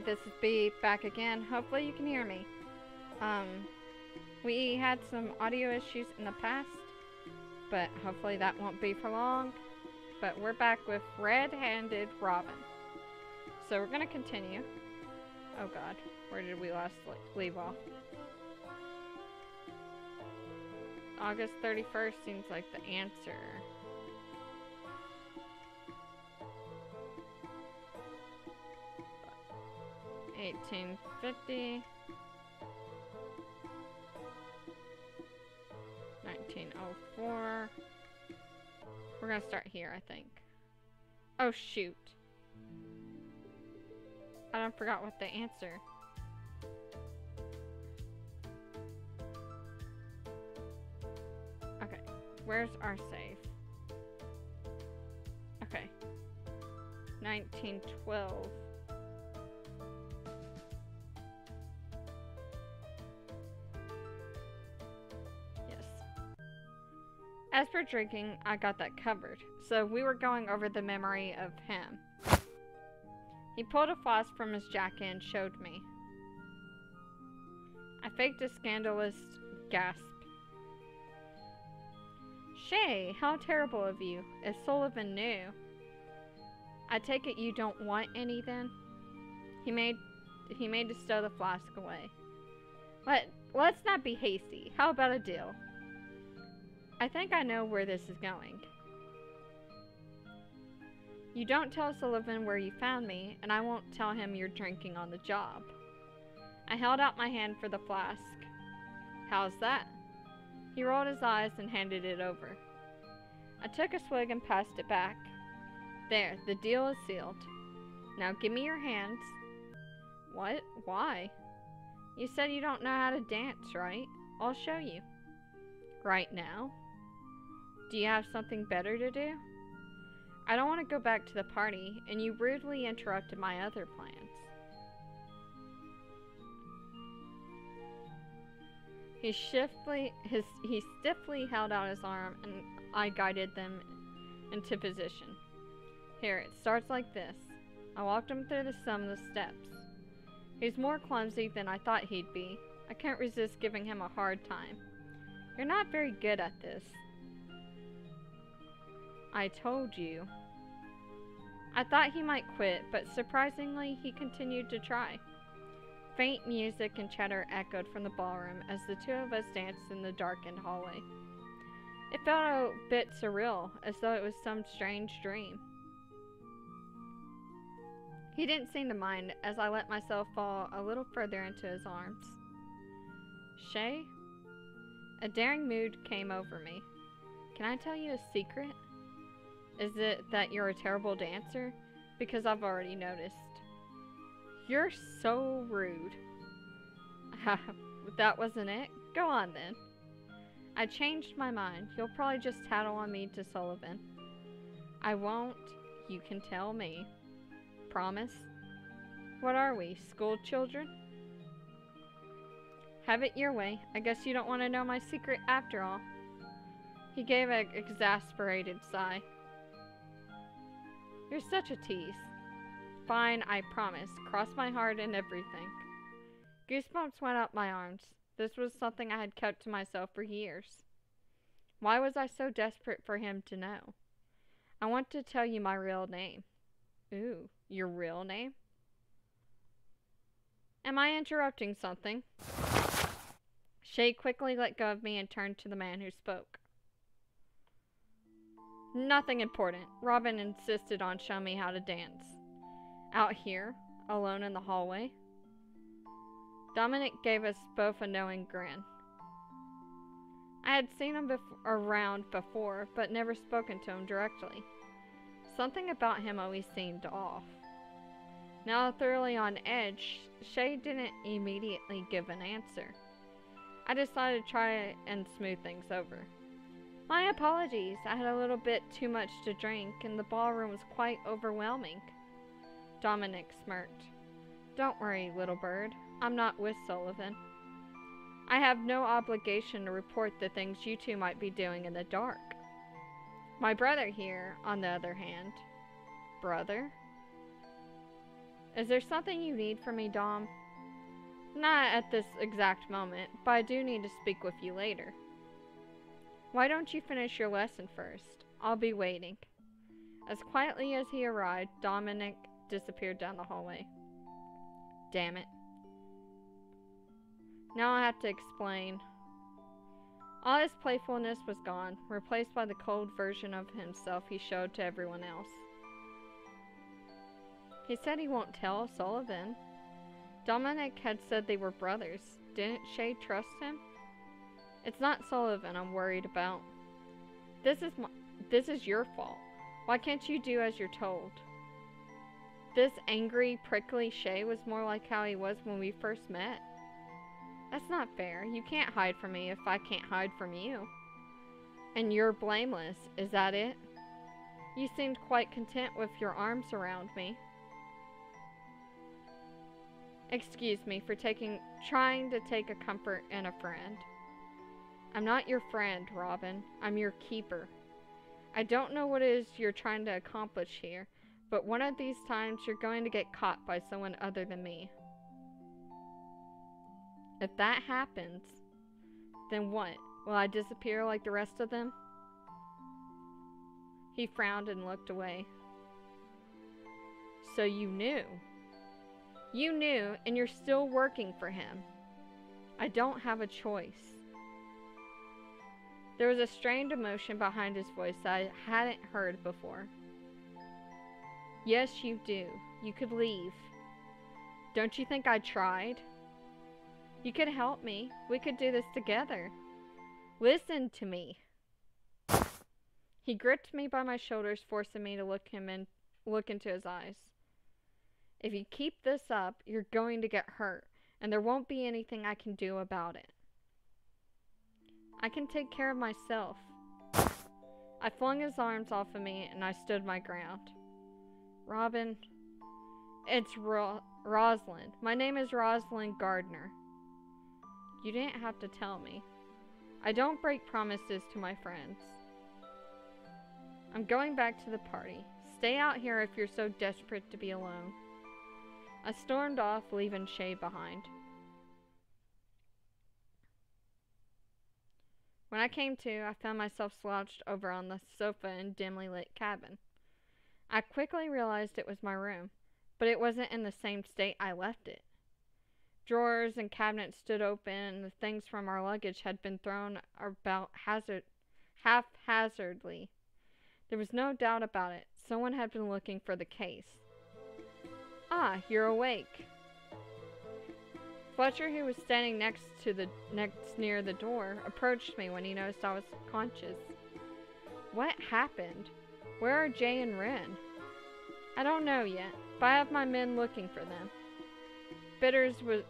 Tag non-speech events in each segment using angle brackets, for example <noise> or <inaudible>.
This is B back again. Hopefully you can hear me. Um, we had some audio issues in the past, but hopefully that won't be for long. But we're back with Red-Handed Robin. So we're gonna continue. Oh god, where did we last leave off? August 31st seems like the answer. 1850. 1904. We're gonna start here, I think. Oh, shoot. I don't forgot what the answer. Okay, where's our save? Okay. 1912. As for drinking, I got that covered, so we were going over the memory of him. He pulled a flask from his jacket and showed me. I faked a scandalous gasp. Shay, how terrible of you, if Sullivan knew. I take it you don't want any then? He made he made to stow the flask away. Let let's not be hasty. How about a deal? I think I know where this is going. You don't tell Sullivan where you found me, and I won't tell him you're drinking on the job. I held out my hand for the flask. How's that? He rolled his eyes and handed it over. I took a swig and passed it back. There, the deal is sealed. Now give me your hands. What? Why? You said you don't know how to dance, right? I'll show you. Right now? Do you have something better to do? I don't want to go back to the party, and you rudely interrupted my other plans. He stiffly, his, he stiffly held out his arm, and I guided them into position. Here, it starts like this. I walked him through the some of the steps. He's more clumsy than I thought he'd be. I can't resist giving him a hard time. You're not very good at this, I told you. I thought he might quit, but surprisingly, he continued to try. Faint music and chatter echoed from the ballroom as the two of us danced in the darkened hallway. It felt a bit surreal, as though it was some strange dream. He didn't seem to mind as I let myself fall a little further into his arms. Shay? A daring mood came over me. Can I tell you a secret? Is it that you're a terrible dancer? Because I've already noticed. You're so rude. <laughs> that wasn't it? Go on then. I changed my mind. You'll probably just tattle on me to Sullivan. I won't. You can tell me. Promise? What are we, school children? Have it your way. I guess you don't want to know my secret after all. He gave an exasperated sigh. You're such a tease. Fine, I promise. Cross my heart and everything. Goosebumps went up my arms. This was something I had kept to myself for years. Why was I so desperate for him to know? I want to tell you my real name. Ooh, your real name? Am I interrupting something? Shay quickly let go of me and turned to the man who spoke. Nothing important. Robin insisted on showing me how to dance. Out here, alone in the hallway. Dominic gave us both a knowing grin. I had seen him bef around before, but never spoken to him directly. Something about him always seemed off. Now thoroughly on edge, Shay didn't immediately give an answer. I decided to try and smooth things over. My apologies. I had a little bit too much to drink, and the ballroom was quite overwhelming. Dominic smirked. Don't worry, little bird. I'm not with Sullivan. I have no obligation to report the things you two might be doing in the dark. My brother here, on the other hand. Brother? Is there something you need from me, Dom? Not at this exact moment, but I do need to speak with you later. Why don't you finish your lesson first? I'll be waiting. As quietly as he arrived, Dominic disappeared down the hallway. Damn it. Now I have to explain. All his playfulness was gone, replaced by the cold version of himself he showed to everyone else. He said he won't tell Sullivan. Dominic had said they were brothers. Didn't Shay trust him? It's not Sullivan I'm worried about. This is my, this is your fault. Why can't you do as you're told? This angry, prickly Shay was more like how he was when we first met. That's not fair. You can't hide from me if I can't hide from you. And you're blameless, is that it? You seemed quite content with your arms around me. Excuse me for taking trying to take a comfort in a friend. I'm not your friend, Robin. I'm your keeper. I don't know what it is you're trying to accomplish here, but one of these times you're going to get caught by someone other than me. If that happens, then what? Will I disappear like the rest of them? He frowned and looked away. So you knew. You knew, and you're still working for him. I don't have a choice. There was a strained emotion behind his voice that I hadn't heard before. Yes, you do. You could leave. Don't you think I tried? You could help me. We could do this together. Listen to me. He gripped me by my shoulders, forcing me to look him in look into his eyes. If you keep this up, you're going to get hurt, and there won't be anything I can do about it. I can take care of myself. I flung his arms off of me and I stood my ground. Robin, it's Ro- Rosalind. My name is Rosalind Gardner. You didn't have to tell me. I don't break promises to my friends. I'm going back to the party. Stay out here if you're so desperate to be alone. I stormed off, leaving Shay behind. When I came to, I found myself slouched over on the sofa in dimly lit cabin. I quickly realized it was my room, but it wasn't in the same state I left it. Drawers and cabinets stood open, and the things from our luggage had been thrown about hazard, haphazardly. There was no doubt about it. Someone had been looking for the case. Ah, you're awake. Fletcher, who was standing next to the next near the door, approached me when he noticed I was conscious. What happened? Where are Jay and Wren? I don't know yet, but I have my men looking for them. Bitters was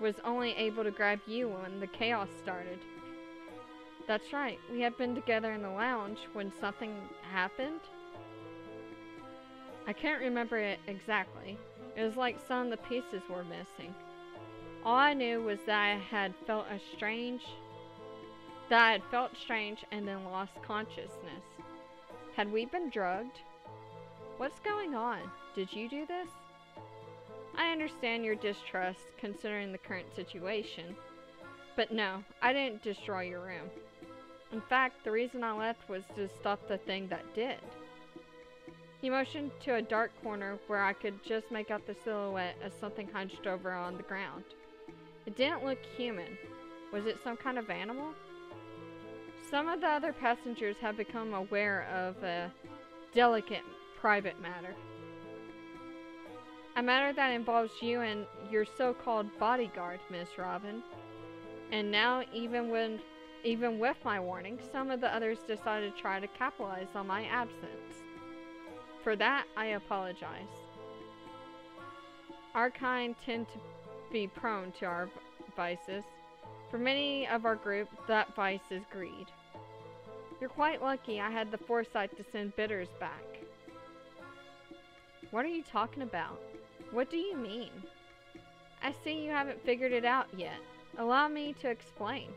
was only able to grab you when the chaos started. That's right, we had been together in the lounge when something happened. I can't remember it exactly. It was like some of the pieces were missing. All I knew was that I had felt a strange that I had felt strange and then lost consciousness. Had we been drugged? What's going on? Did you do this? I understand your distrust considering the current situation. But no, I didn't destroy your room. In fact, the reason I left was to stop the thing that did. He motioned to a dark corner where I could just make out the silhouette of something hunched over on the ground. It didn't look human. Was it some kind of animal? Some of the other passengers have become aware of a delicate private matter. A matter that involves you and your so-called bodyguard, Miss Robin. And now, even when, even with my warning, some of the others decided to try to capitalize on my absence. For that, I apologize. Our kind tend to be prone to our vices. For many of our group, that vice is greed. You're quite lucky I had the foresight to send bitters back. What are you talking about? What do you mean? I see you haven't figured it out yet. Allow me to explain.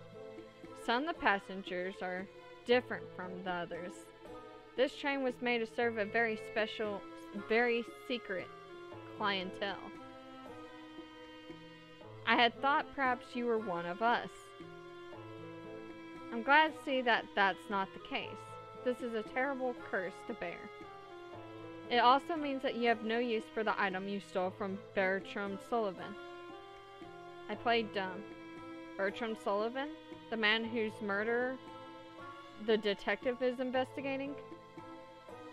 Some of the passengers are different from the others. This train was made to serve a very special, very secret clientele. I had thought perhaps you were one of us. I'm glad to see that that's not the case. This is a terrible curse to bear. It also means that you have no use for the item you stole from Bertram Sullivan. I played dumb. Bertram Sullivan? The man whose murder the detective is investigating?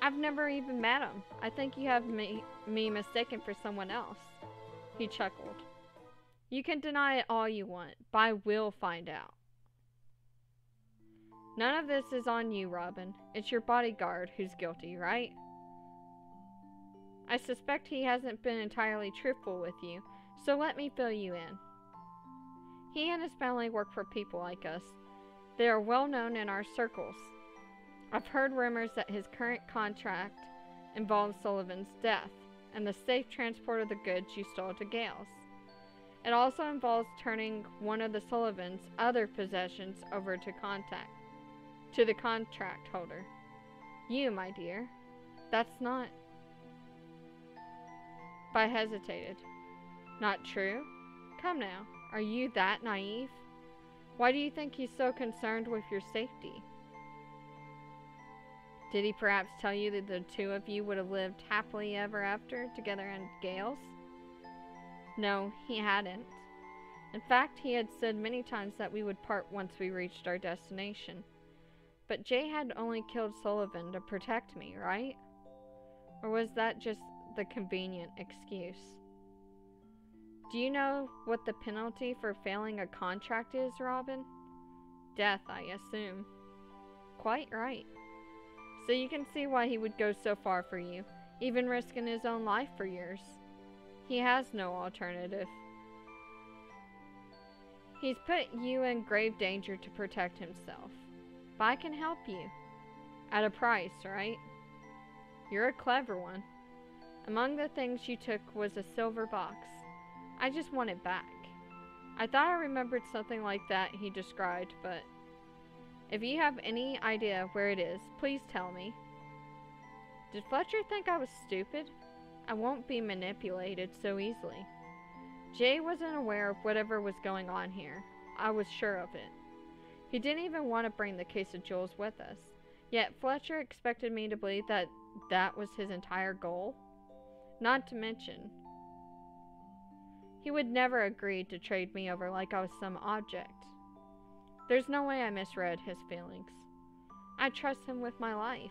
I've never even met him. I think you have me, me mistaken for someone else. He chuckled. You can deny it all you want, but I will find out. None of this is on you, Robin. It's your bodyguard who's guilty, right? I suspect he hasn't been entirely truthful with you, so let me fill you in. He and his family work for people like us. They are well known in our circles. I've heard rumors that his current contract involves Sullivan's death and the safe transport of the goods you stole to Gales. It also involves turning one of the Sullivans' other possessions over to contact to the contract holder. You, my dear. That's not. I hesitated. Not true? Come now, are you that naive? Why do you think he's so concerned with your safety? Did he perhaps tell you that the two of you would have lived happily ever after together in Gales? No, he hadn't. In fact, he had said many times that we would part once we reached our destination. But Jay had only killed Sullivan to protect me, right? Or was that just the convenient excuse? Do you know what the penalty for failing a contract is, Robin? Death, I assume. Quite right. So you can see why he would go so far for you, even risking his own life for yours. He has no alternative. He's put you in grave danger to protect himself. But I can help you. At a price, right? You're a clever one. Among the things you took was a silver box. I just want it back. I thought I remembered something like that he described, but if you have any idea where it is, please tell me. Did Fletcher think I was stupid? I won't be manipulated so easily. Jay wasn't aware of whatever was going on here. I was sure of it. He didn't even want to bring the case of jewels with us. Yet Fletcher expected me to believe that that was his entire goal. Not to mention, he would never agree to trade me over like I was some object. There's no way I misread his feelings. I trust him with my life.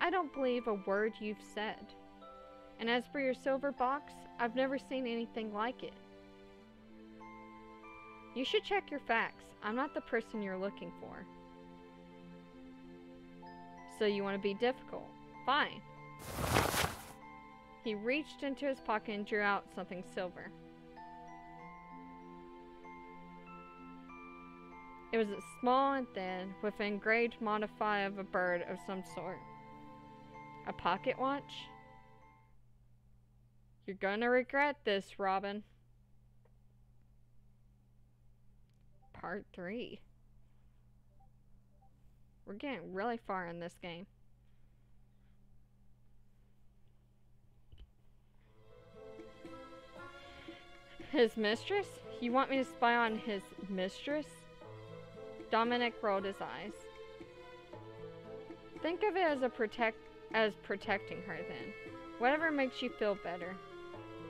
I don't believe a word you've said. And as for your silver box, I've never seen anything like it. You should check your facts. I'm not the person you're looking for. So you want to be difficult? Fine. He reached into his pocket and drew out something silver. It was small and thin, with an engraved modify of a bird of some sort. A pocket watch? You're gonna regret this, Robin. part three. We're getting really far in this game. His mistress? You want me to spy on his mistress? Dominic rolled his eyes. Think of it as a protect as protecting her then. Whatever makes you feel better.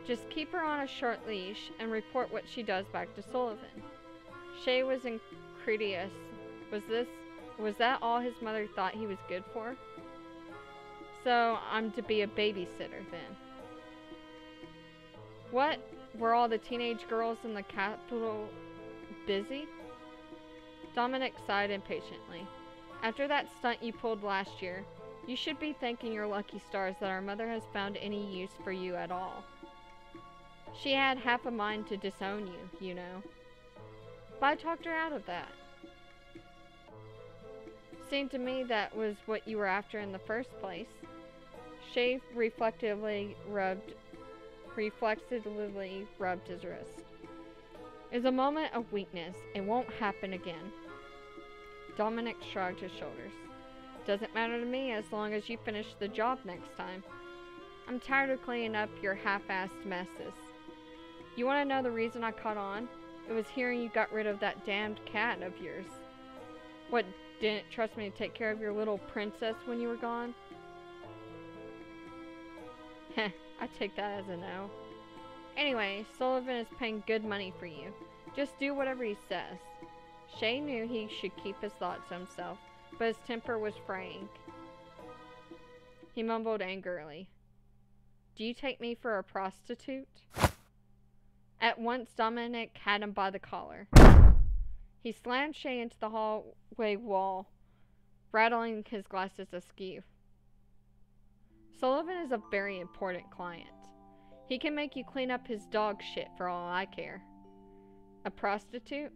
Just keep her on a short leash and report what she does back to Sullivan. Shay was incredulous. Was this was that all his mother thought he was good for? So I'm to be a babysitter then. What? Were all the teenage girls in the capital busy? Dominic sighed impatiently. After that stunt you pulled last year, you should be thanking your lucky stars that our mother has found any use for you at all. She had half a mind to disown you, you know. But I talked her out of that. Seemed to me that was what you were after in the first place. She reflectively rubbed reflexively rubbed his wrist. It's a moment of weakness. It won't happen again. Dominic shrugged his shoulders. Doesn't matter to me as long as you finish the job next time. I'm tired of cleaning up your half-assed messes. You want to know the reason I caught on? It was hearing you got rid of that damned cat of yours. What, didn't trust me to take care of your little princess when you were gone? Heh, <laughs> I take that as a no. Anyway, Sullivan is paying good money for you. Just do whatever he says. Shay knew he should keep his thoughts to himself, but his temper was fraying. He mumbled angrily. Do you take me for a prostitute? At once, Dominic had him by the collar. He slammed Shay into the hallway wall, rattling his glasses askew. Sullivan is a very important client. He can make you clean up his dog shit for all I care. A prostitute?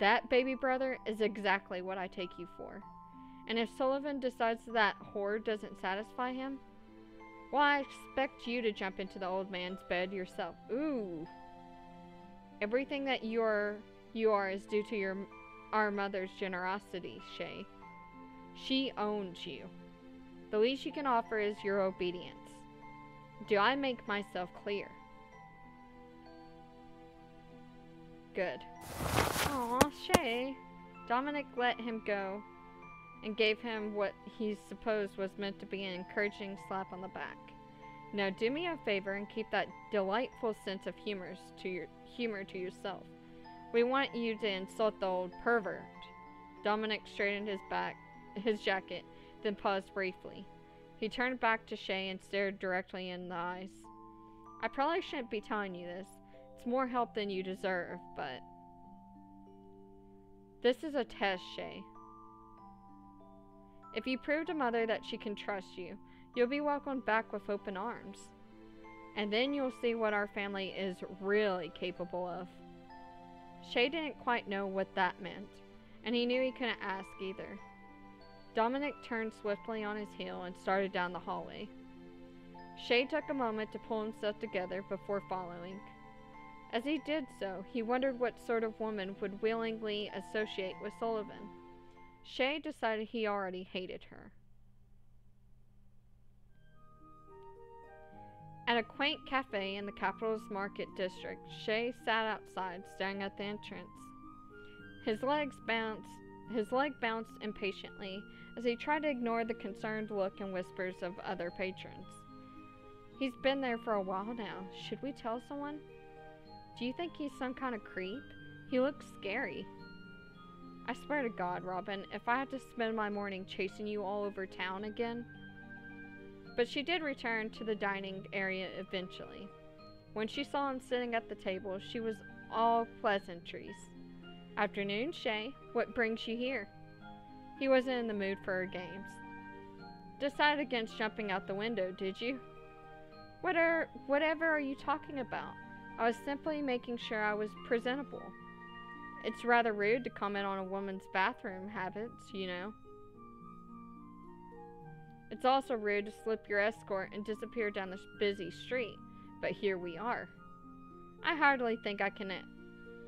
That, baby brother, is exactly what I take you for. And if Sullivan decides that whore doesn't satisfy him, well, I expect you to jump into the old man's bed yourself. Ooh. Everything that you are, you are is due to your, our mother's generosity, Shay. She owns you. The least you can offer is your obedience. Do I make myself clear? Good. Aw, Shay. Dominic let him go and gave him what he supposed was meant to be an encouraging slap on the back. Now do me a favor and keep that delightful sense of humor to your humor to yourself. We want you to insult the old pervert. Dominic straightened his back his jacket, then paused briefly. He turned back to Shay and stared directly in the eyes. I probably shouldn't be telling you this. It's more help than you deserve, but this is a test, Shay. If you prove to Mother that she can trust you, you'll be welcomed back with open arms. And then you'll see what our family is really capable of. Shay didn't quite know what that meant, and he knew he couldn't ask either. Dominic turned swiftly on his heel and started down the hallway. Shay took a moment to pull himself together before following. As he did so, he wondered what sort of woman would willingly associate with Sullivan. Shay decided he already hated her. At a quaint cafe in the capital's market district, Shay sat outside, staring at the entrance. His legs bounced his leg bounced impatiently as he tried to ignore the concerned look and whispers of other patrons. He's been there for a while now. Should we tell someone? Do you think he's some kind of creep? He looks scary. I swear to God, Robin, if I had to spend my morning chasing you all over town again. But she did return to the dining area eventually. When she saw him sitting at the table, she was all pleasantries. Afternoon, Shay. What brings you here? He wasn't in the mood for her games. Decided against jumping out the window, did you? What are, whatever are you talking about? I was simply making sure I was presentable. It's rather rude to comment on a woman's bathroom habits, you know. It's also rude to slip your escort and disappear down the busy street, but here we are. I hardly think I can.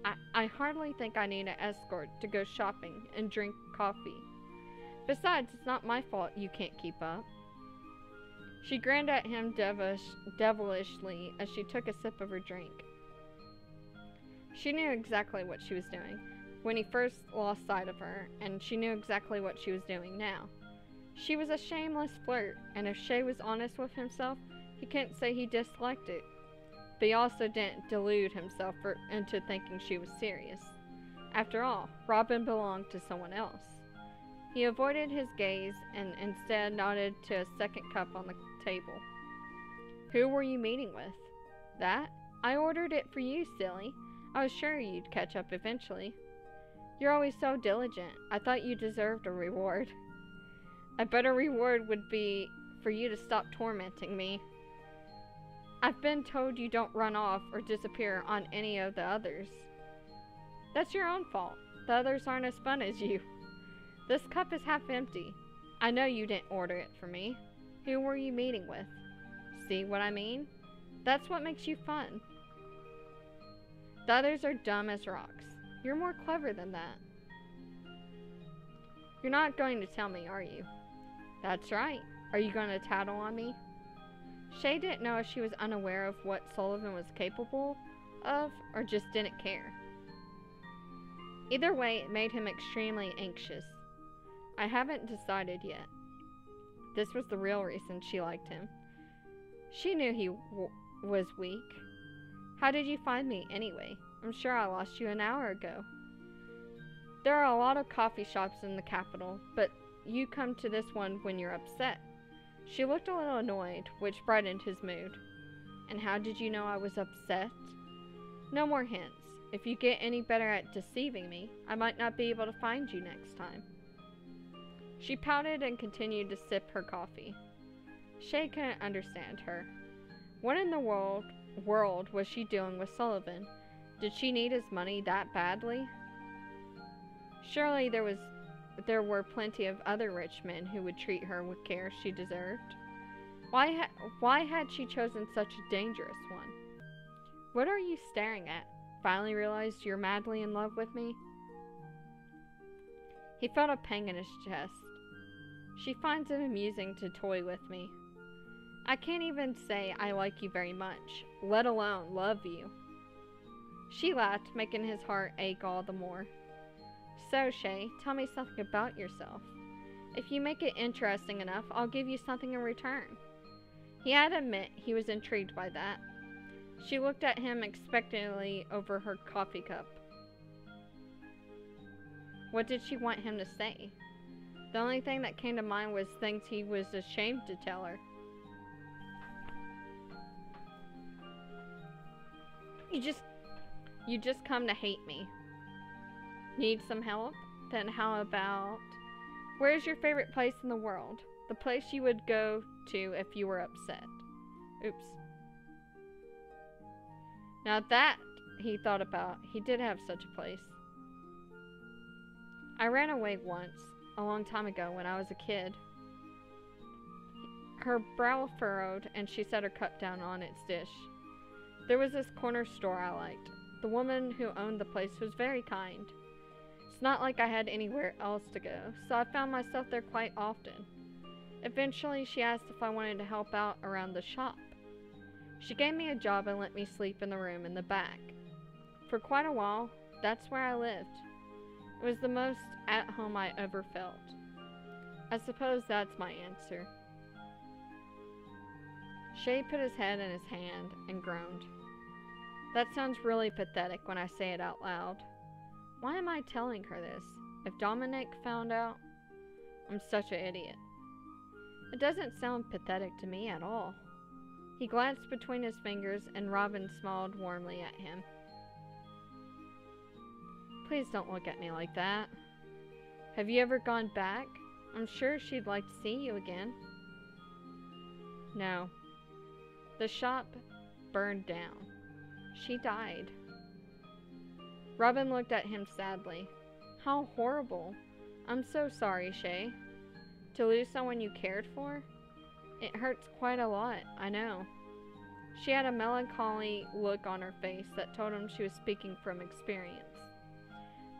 I, I hardly think I need an escort to go shopping and drink coffee. Besides, it's not my fault you can't keep up. She grinned at him devilish, devilishly as she took a sip of her drink. She knew exactly what she was doing when he first lost sight of her, and she knew exactly what she was doing now. She was a shameless flirt, and if Shay was honest with himself, he couldn't say he disliked it. But he also didn't delude himself for, into thinking she was serious. After all, Robin belonged to someone else. He avoided his gaze and instead nodded to a second cup on the table. Who were you meeting with? That? I ordered it for you, silly. I was sure you'd catch up eventually. You're always so diligent. I thought you deserved a reward. A better reward would be for you to stop tormenting me. I've been told you don't run off or disappear on any of the others. That's your own fault. The others aren't as fun as you. This cup is half empty. I know you didn't order it for me. Who were you meeting with? See what I mean? That's what makes you fun. The others are dumb as rocks. You're more clever than that. You're not going to tell me, are you? That's right. Are you going to tattle on me? Shay didn't know if she was unaware of what Sullivan was capable of or just didn't care. Either way, it made him extremely anxious. I haven't decided yet. This was the real reason she liked him. She knew he was weak. How did you find me, anyway? I'm sure I lost you an hour ago. There are a lot of coffee shops in the capital, but you come to this one when you're upset. She looked a little annoyed, which brightened his mood. And how did you know I was upset? No more hints. If you get any better at deceiving me, I might not be able to find you next time. She pouted and continued to sip her coffee. Shay couldn't understand her. What in the world world was she doing with Sullivan? Did she need his money that badly? Surely there was there were plenty of other rich men who would treat her with care she deserved. Why ha why had she chosen such a dangerous one? What are you staring at? Finally realized you're madly in love with me? He felt a pang in his chest. She finds it amusing to toy with me. I can't even say I like you very much, let alone love you. She laughed, making his heart ache all the more. So, Shay, tell me something about yourself. If you make it interesting enough, I'll give you something in return. He had to admit he was intrigued by that. She looked at him expectantly over her coffee cup. What did she want him to say? The only thing that came to mind was things he was ashamed to tell her. You just you just come to hate me. Need some help? Then how about where's your favorite place in the world? The place you would go to if you were upset. Oops. Now that he thought about, he did have such a place. I ran away once, a long time ago when I was a kid. Her brow furrowed and she set her cup down on its dish. There was this corner store I liked. The woman who owned the place was very kind. It's not like I had anywhere else to go, so I found myself there quite often. Eventually, she asked if I wanted to help out around the shop. She gave me a job and let me sleep in the room in the back. For quite a while, that's where I lived. It was the most at home I ever felt. I suppose that's my answer. Shay put his head in his hand and groaned. That sounds really pathetic when I say it out loud. Why am I telling her this? If Dominic found out, I'm such an idiot. It doesn't sound pathetic to me at all. He glanced between his fingers and Robin smiled warmly at him. Please don't look at me like that. Have you ever gone back? I'm sure she'd like to see you again. No. The shop burned down. She died. Robin looked at him sadly. How horrible. I'm so sorry, Shay. To lose someone you cared for? It hurts quite a lot, I know. She had a melancholy look on her face that told him she was speaking from experience.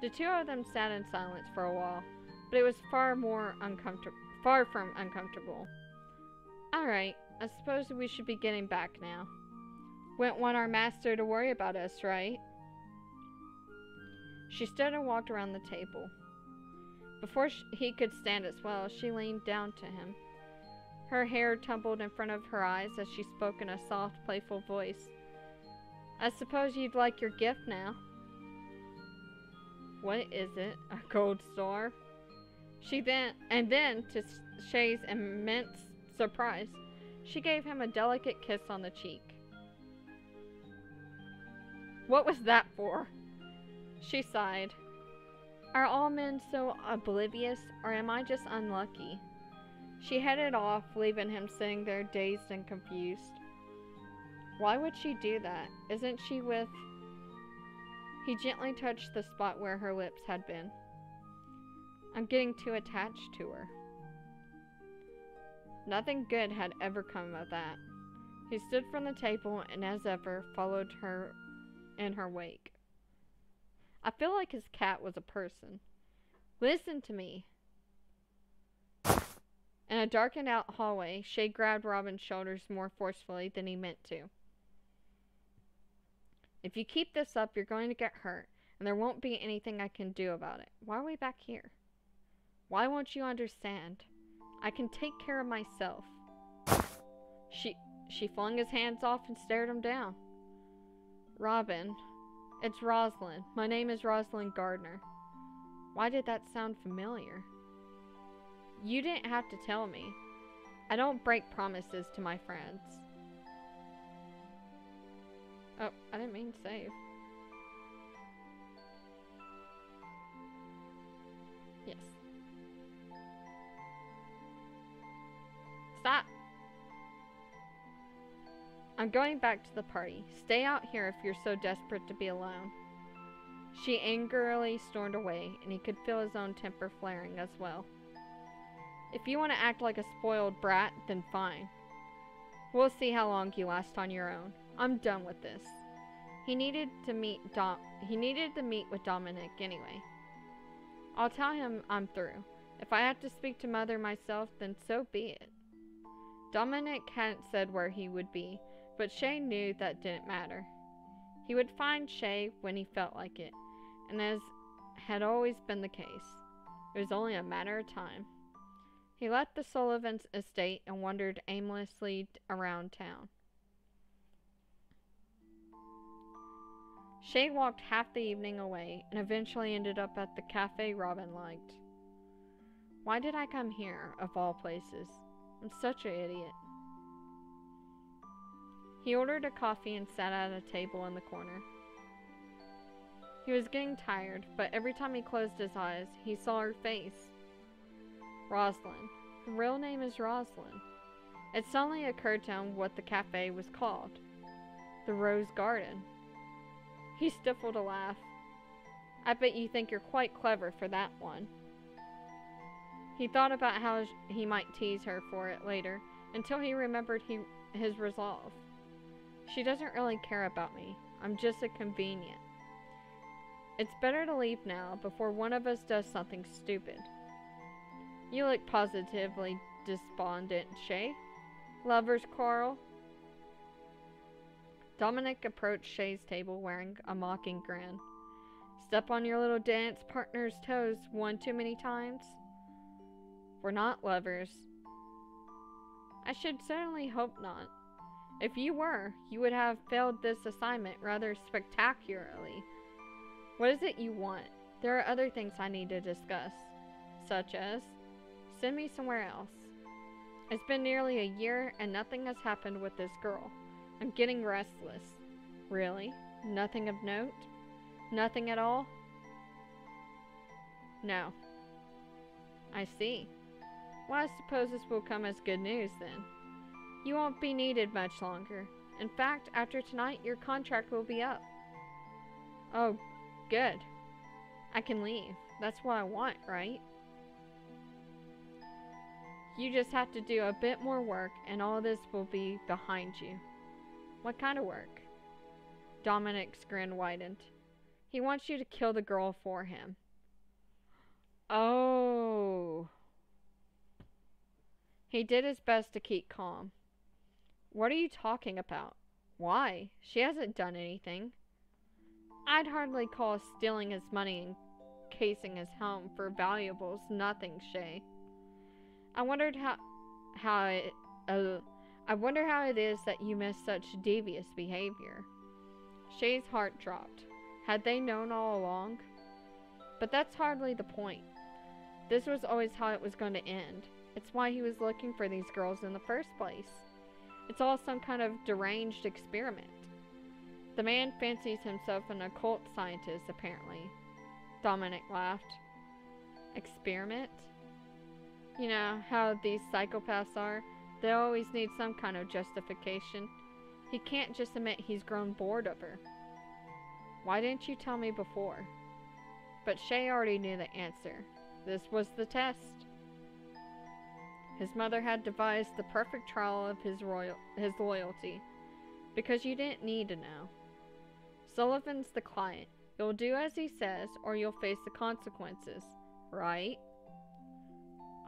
The two of them sat in silence for a while, but it was far more uncomfortable, far from uncomfortable. All right, I suppose we should be getting back now. Wouldn't want our master to worry about us, right? She stood and walked around the table. Before he could stand as well, she leaned down to him. Her hair tumbled in front of her eyes as she spoke in a soft, playful voice. I suppose you'd like your gift now. What is it? A gold star? She then, and then, to Shay's immense surprise, she gave him a delicate kiss on the cheek. What was that for? She sighed. Are all men so oblivious, or am I just unlucky? She headed off, leaving him sitting there dazed and confused. Why would she do that? Isn't she with... He gently touched the spot where her lips had been. I'm getting too attached to her. Nothing good had ever come of that. He stood from the table and, as ever, followed her in her wake. I feel like his cat was a person. Listen to me. In a darkened out hallway, Shay grabbed Robin's shoulders more forcefully than he meant to. If you keep this up, you're going to get hurt, and there won't be anything I can do about it. Why are we back here? Why won't you understand? I can take care of myself. She she flung his hands off and stared him down. Robin, it's Rosalind. My name is Rosalind Gardner. Why did that sound familiar? You didn't have to tell me. I don't break promises to my friends. Oh, I didn't mean save. I'm going back to the party. Stay out here if you're so desperate to be alone. She angrily stormed away, and he could feel his own temper flaring as well. If you want to act like a spoiled brat, then fine. We'll see how long you last on your own. I'm done with this. He needed to meet Dom he needed to meet with Dominic anyway. I'll tell him I'm through. If I have to speak to Mother myself, then so be it. Dominic hadn't said where he would be, but Shay knew that didn't matter. He would find Shay when he felt like it, and as had always been the case, it was only a matter of time. He left the Sullivans' estate and wandered aimlessly around town. Shay walked half the evening away and eventually ended up at the cafe Robin liked. Why did I come here, of all places? I'm such an idiot. He ordered a coffee and sat at a table in the corner. He was getting tired, but every time he closed his eyes, he saw her face. Rosalind. Her real name is Rosalind. It suddenly occurred to him what the cafe was called. The Rose Garden. He stifled a laugh. I bet you think you're quite clever for that one. He thought about how he might tease her for it later, until he remembered he, his resolve. She doesn't really care about me. I'm just a convenient. It's better to leave now before one of us does something stupid. You look positively despondent, Shay. Lovers quarrel? Dominic approached Shay's table wearing a mocking grin. Step on your little dance partner's toes one too many times? We're not lovers. I should certainly hope not. If you were, you would have failed this assignment rather spectacularly. What is it you want? There are other things I need to discuss, such as send me somewhere else. It's been nearly a year and nothing has happened with this girl. I'm getting restless. Really? Nothing of note? Nothing at all? No. I see. Well, I suppose this will come as good news then. You won't be needed much longer. In fact, after tonight, your contract will be up. Oh, good. I can leave. That's what I want, right? You just have to do a bit more work, and all this will be behind you. What kind of work? Dominic's grin widened. He wants you to kill the girl for him. Oh. He did his best to keep calm. What are you talking about? Why? She hasn't done anything. I'd hardly call stealing his money and casing his home for valuables nothing, Shay. I wondered how how it uh, I wonder how it is that you miss such devious behavior. Shay's heart dropped. Had they known all along? But that's hardly the point. This was always how it was going to end. It's why he was looking for these girls in the first place. It's all some kind of deranged experiment. The man fancies himself an occult scientist, apparently. Dominic laughed. Experiment? You know how these psychopaths are? They always need some kind of justification. He can't just admit he's grown bored of her. Why didn't you tell me before? But Shay already knew the answer. This was the test. His mother had devised the perfect trial of his, royal his loyalty. Because you didn't need to know. Sullivan's the client. You'll do as he says, or you'll face the consequences. Right?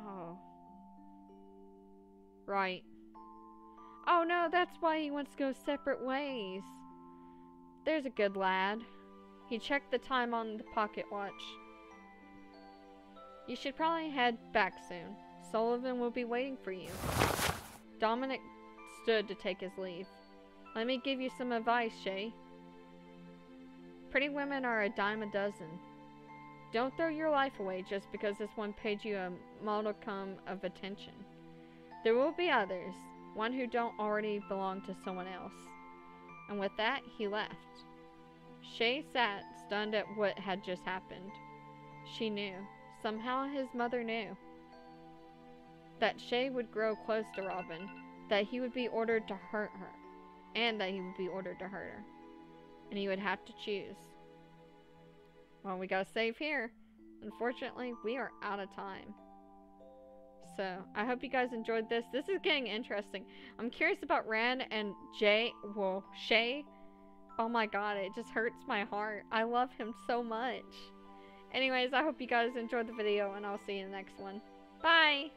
Oh. Right. Oh no, that's why he wants to go separate ways. There's a good lad. He checked the time on the pocket watch. You should probably head back soon. Sullivan will be waiting for you. Dominic stood to take his leave. Let me give you some advice, Shay. Pretty women are a dime a dozen. Don't throw your life away just because this one paid you a modicum of attention. There will be others, one who don't already belong to someone else. And with that, he left. Shay sat, stunned at what had just happened. She knew. Somehow his mother knew. That Shay would grow close to Robin, that he would be ordered to hurt her, and that he would be ordered to hurt her. And he would have to choose. Well, we gotta save here. Unfortunately, we are out of time. So, I hope you guys enjoyed this. This is getting interesting. I'm curious about Ren and Jay, well, Shay. Oh my god, it just hurts my heart. I love him so much. Anyways, I hope you guys enjoyed the video, and I'll see you in the next one. Bye!